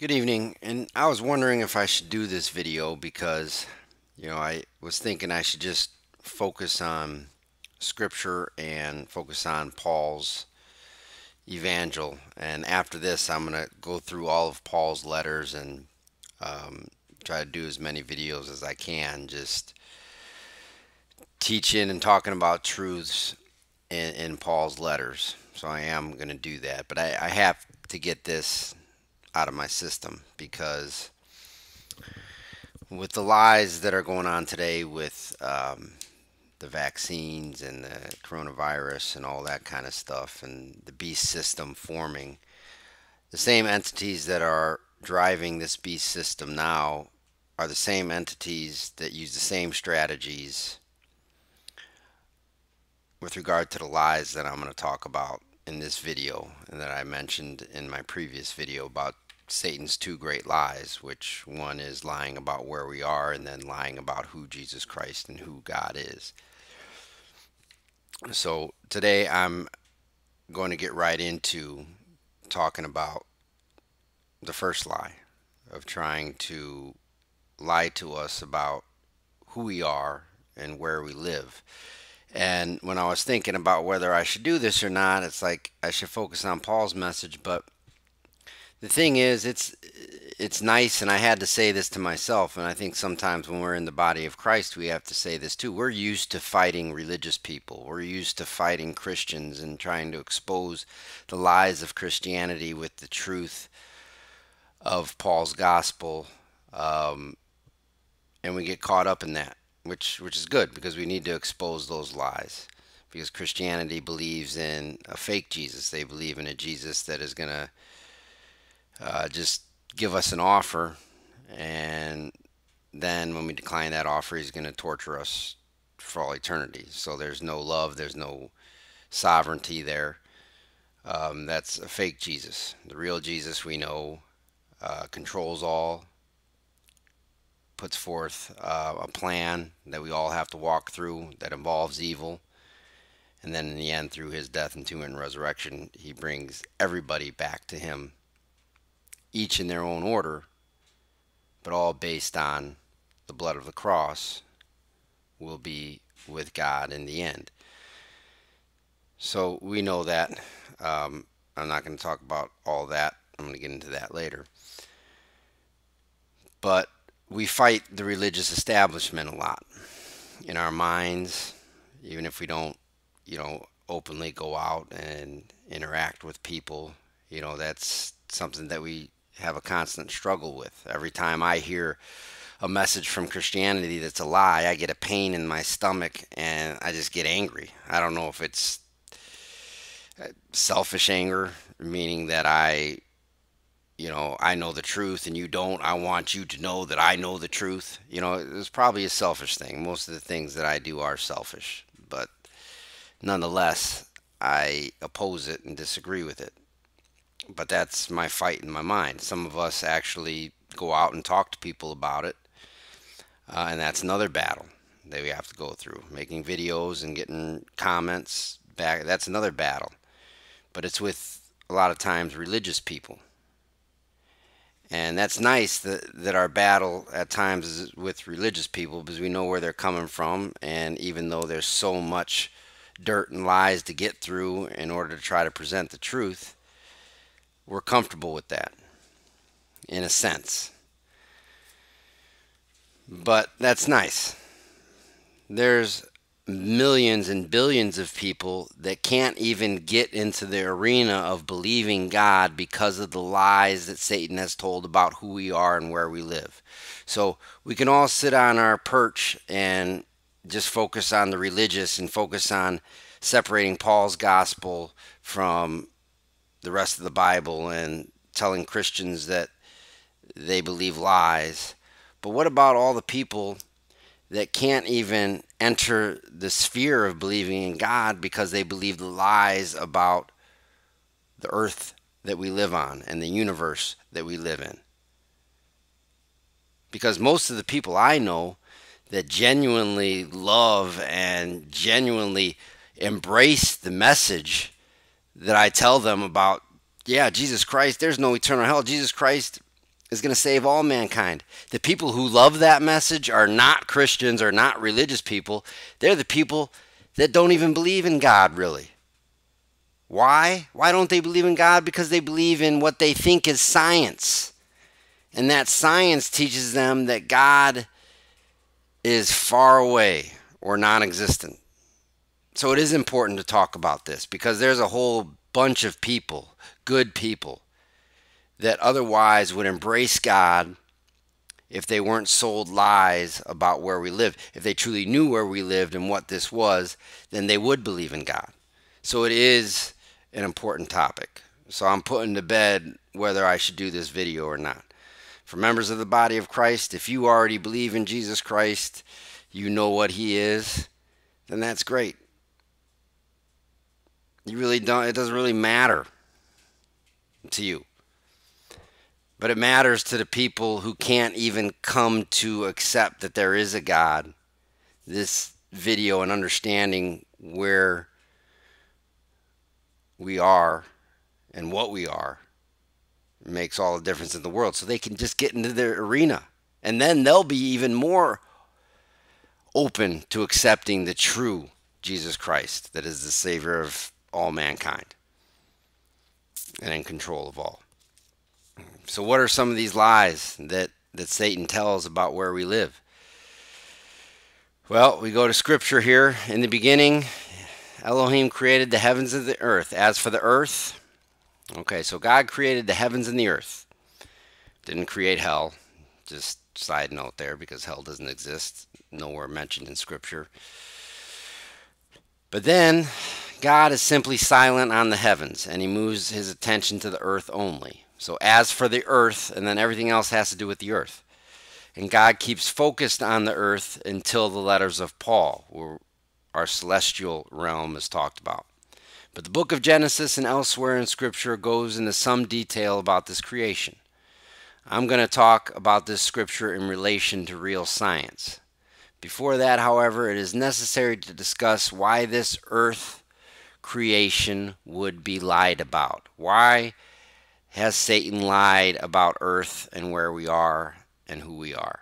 Good evening, and I was wondering if I should do this video because, you know, I was thinking I should just focus on scripture and focus on Paul's evangel. And after this, I'm going to go through all of Paul's letters and um, try to do as many videos as I can, just teaching and talking about truths in, in Paul's letters. So I am going to do that, but I, I have to get this out of my system because with the lies that are going on today with um, the vaccines and the coronavirus and all that kind of stuff and the beast system forming, the same entities that are driving this beast system now are the same entities that use the same strategies with regard to the lies that I'm going to talk about in this video and that I mentioned in my previous video about Satan's two great lies, which one is lying about where we are and then lying about who Jesus Christ and who God is. So today I'm going to get right into talking about the first lie of trying to lie to us about who we are and where we live. And when I was thinking about whether I should do this or not, it's like I should focus on Paul's message. But the thing is, it's it's nice, and I had to say this to myself. And I think sometimes when we're in the body of Christ, we have to say this too. We're used to fighting religious people. We're used to fighting Christians and trying to expose the lies of Christianity with the truth of Paul's gospel. Um, and we get caught up in that which which is good because we need to expose those lies. Because Christianity believes in a fake Jesus. They believe in a Jesus that is going to uh, just give us an offer, and then when we decline that offer, he's going to torture us for all eternity. So there's no love, there's no sovereignty there. Um, that's a fake Jesus. The real Jesus we know uh, controls all, puts forth uh, a plan that we all have to walk through that involves evil. And then in the end, through his death and tomb and resurrection, he brings everybody back to him, each in their own order, but all based on the blood of the cross will be with God in the end. So we know that. Um, I'm not going to talk about all that. I'm going to get into that later. But we fight the religious establishment a lot in our minds, even if we don't, you know, openly go out and interact with people. You know, that's something that we have a constant struggle with. Every time I hear a message from Christianity that's a lie, I get a pain in my stomach and I just get angry. I don't know if it's uh, selfish anger, meaning that I you know, I know the truth and you don't. I want you to know that I know the truth. You know, it's probably a selfish thing. Most of the things that I do are selfish, but nonetheless, I oppose it and disagree with it. But that's my fight in my mind. Some of us actually go out and talk to people about it, uh, and that's another battle that we have to go through. Making videos and getting comments back, that's another battle. But it's with a lot of times religious people and that's nice that, that our battle at times is with religious people because we know where they're coming from. And even though there's so much dirt and lies to get through in order to try to present the truth, we're comfortable with that in a sense. But that's nice. There's millions and billions of people that can't even get into the arena of believing God because of the lies that Satan has told about who we are and where we live. So we can all sit on our perch and just focus on the religious and focus on separating Paul's gospel from the rest of the Bible and telling Christians that they believe lies. But what about all the people that can't even enter the sphere of believing in God because they believe the lies about the earth that we live on and the universe that we live in. Because most of the people I know that genuinely love and genuinely embrace the message that I tell them about, yeah, Jesus Christ, there's no eternal hell. Jesus Christ is going to save all mankind. The people who love that message are not Christians or not religious people. They're the people that don't even believe in God, really. Why? Why don't they believe in God? Because they believe in what they think is science. And that science teaches them that God is far away or non existent. So it is important to talk about this because there's a whole bunch of people, good people, that otherwise would embrace God if they weren't sold lies about where we live. If they truly knew where we lived and what this was, then they would believe in God. So it is an important topic. So I'm putting to bed whether I should do this video or not. For members of the body of Christ, if you already believe in Jesus Christ, you know what he is, then that's great. You really don't it doesn't really matter to you. But it matters to the people who can't even come to accept that there is a God. This video and understanding where we are and what we are makes all the difference in the world. So they can just get into their arena. And then they'll be even more open to accepting the true Jesus Christ that is the Savior of all mankind and in control of all. So, what are some of these lies that, that Satan tells about where we live? Well, we go to scripture here. In the beginning, Elohim created the heavens and the earth. As for the earth, okay, so God created the heavens and the earth. Didn't create hell. Just side note there because hell doesn't exist. Nowhere mentioned in scripture. But then God is simply silent on the heavens and he moves his attention to the earth only. So, as for the earth, and then everything else has to do with the earth. And God keeps focused on the earth until the letters of Paul, where our celestial realm is talked about. But the book of Genesis and elsewhere in Scripture goes into some detail about this creation. I'm going to talk about this Scripture in relation to real science. Before that, however, it is necessary to discuss why this earth creation would be lied about. Why has Satan lied about earth and where we are and who we are?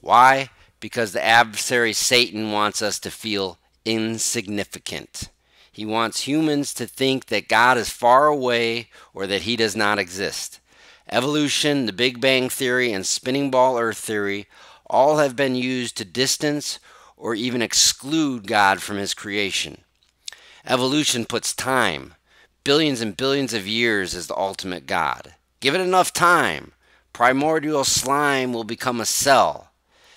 Why? Because the adversary Satan wants us to feel insignificant. He wants humans to think that God is far away or that he does not exist. Evolution, the Big Bang Theory, and spinning ball earth theory all have been used to distance or even exclude God from his creation. Evolution puts time, billions and billions of years as the ultimate God. Give it enough time. Primordial slime will become a cell.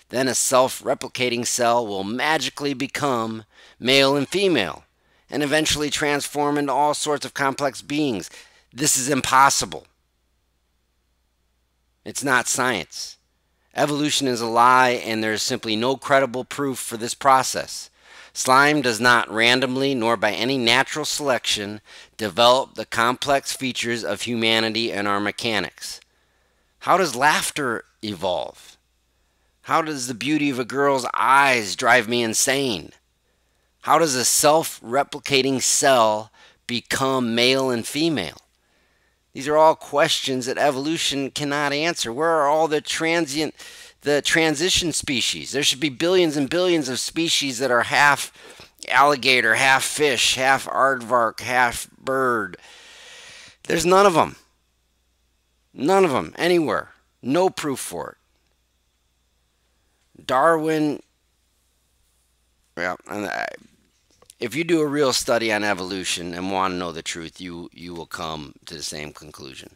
Then a self replicating cell will magically become male and female and eventually transform into all sorts of complex beings. This is impossible. It's not science. Evolution is a lie, and there is simply no credible proof for this process. Slime does not randomly nor by any natural selection develop the complex features of humanity and our mechanics. How does laughter evolve? How does the beauty of a girl's eyes drive me insane? How does a self replicating cell become male and female? These are all questions that evolution cannot answer. Where are all the transient the transition species. There should be billions and billions of species that are half alligator, half fish, half aardvark, half bird. There's none of them. None of them anywhere. No proof for it. Darwin, yeah, and I, if you do a real study on evolution and want to know the truth, you you will come to the same conclusion.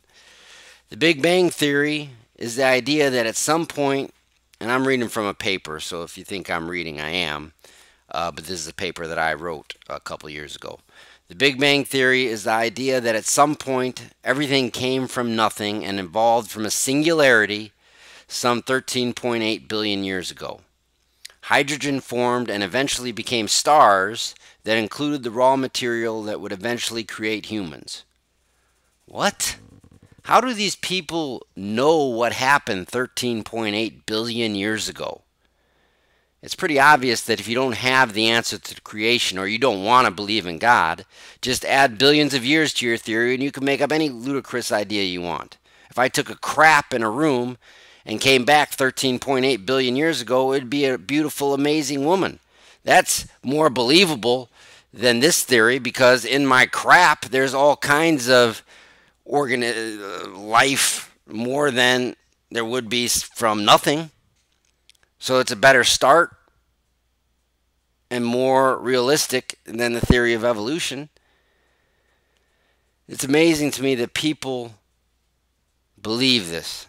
The Big Bang Theory is the idea that at some point and I'm reading from a paper, so if you think I'm reading, I am. Uh, but this is a paper that I wrote a couple years ago. The Big Bang Theory is the idea that at some point everything came from nothing and evolved from a singularity some 13.8 billion years ago. Hydrogen formed and eventually became stars that included the raw material that would eventually create humans. What? How do these people know what happened 13.8 billion years ago? It's pretty obvious that if you don't have the answer to creation or you don't want to believe in God, just add billions of years to your theory and you can make up any ludicrous idea you want. If I took a crap in a room and came back 13.8 billion years ago, it'd be a beautiful, amazing woman. That's more believable than this theory because in my crap, there's all kinds of organ uh, life more than there would be from nothing. So it's a better start and more realistic than the theory of evolution. It's amazing to me that people believe this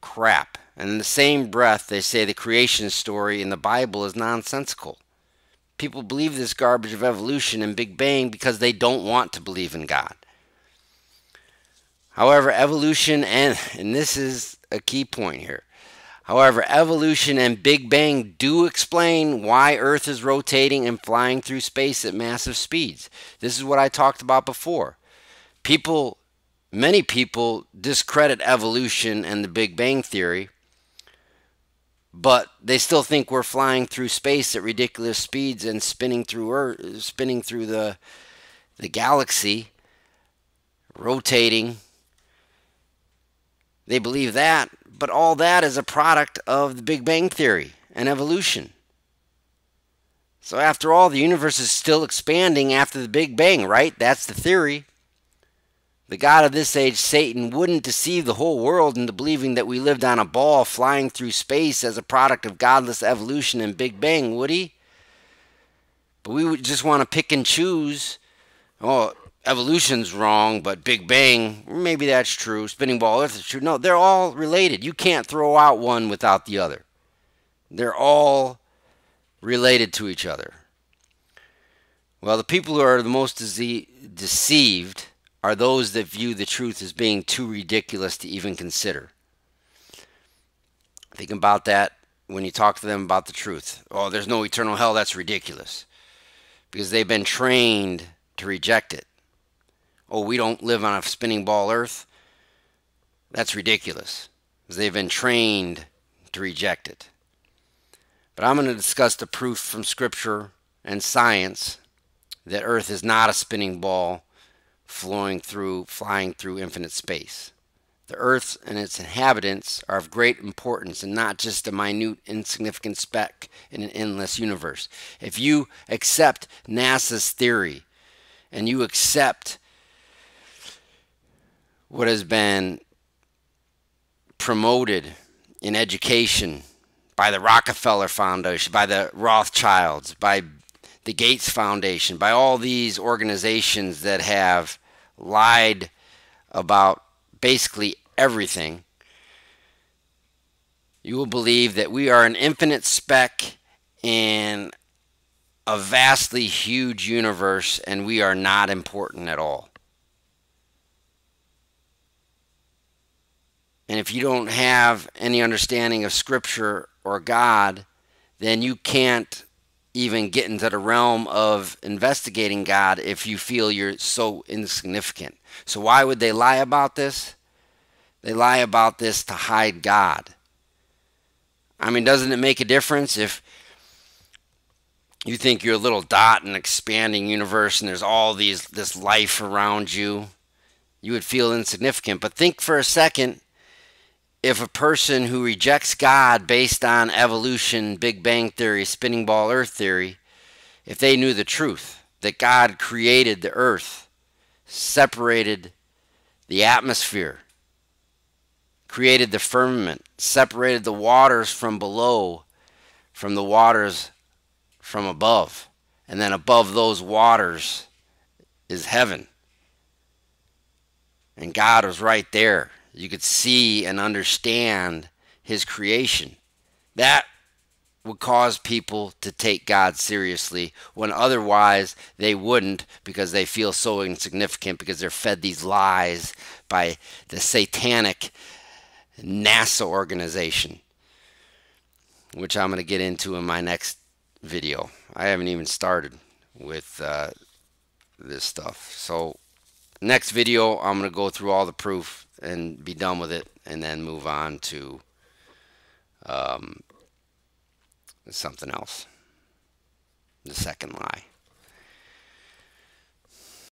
crap. And in the same breath, they say the creation story in the Bible is nonsensical. People believe this garbage of evolution and Big Bang because they don't want to believe in God. However, evolution and and this is a key point here. However, evolution and Big Bang do explain why Earth is rotating and flying through space at massive speeds. This is what I talked about before. People many people discredit evolution and the Big Bang theory, but they still think we're flying through space at ridiculous speeds and spinning through Earth, spinning through the the galaxy, rotating they believe that, but all that is a product of the Big Bang Theory and evolution. So, after all, the universe is still expanding after the Big Bang, right? That's the theory. The God of this age, Satan, wouldn't deceive the whole world into believing that we lived on a ball flying through space as a product of godless evolution and Big Bang, would he? But we would just want to pick and choose. Oh, evolution's wrong, but Big Bang, maybe that's true. Spinning ball is true. No, they're all related. You can't throw out one without the other. They're all related to each other. Well, the people who are the most deceived are those that view the truth as being too ridiculous to even consider. Think about that when you talk to them about the truth. Oh, there's no eternal hell. That's ridiculous. Because they've been trained to reject it oh, we don't live on a spinning ball earth, that's ridiculous. They've been trained to reject it. But I'm going to discuss the proof from Scripture and science that Earth is not a spinning ball flowing through, flying through infinite space. The Earth and its inhabitants are of great importance and not just a minute, insignificant speck in an endless universe. If you accept NASA's theory and you accept what has been promoted in education by the Rockefeller Foundation, by the Rothschilds, by the Gates Foundation, by all these organizations that have lied about basically everything, you will believe that we are an infinite speck in a vastly huge universe and we are not important at all. And if you don't have any understanding of Scripture or God, then you can't even get into the realm of investigating God if you feel you're so insignificant. So, why would they lie about this? They lie about this to hide God. I mean, doesn't it make a difference if you think you're a little dot in an expanding universe and there's all these this life around you? You would feel insignificant. But think for a second if a person who rejects God based on evolution, Big Bang Theory, spinning ball earth theory, if they knew the truth that God created the earth, separated the atmosphere, created the firmament, separated the waters from below from the waters from above, and then above those waters is heaven. And God was right there you could see and understand his creation. That would cause people to take God seriously when otherwise they wouldn't because they feel so insignificant because they're fed these lies by the satanic NASA organization, which I'm going to get into in my next video. I haven't even started with uh, this stuff. So next video, I'm going to go through all the proof and be done with it and then move on to um, something else. The second lie.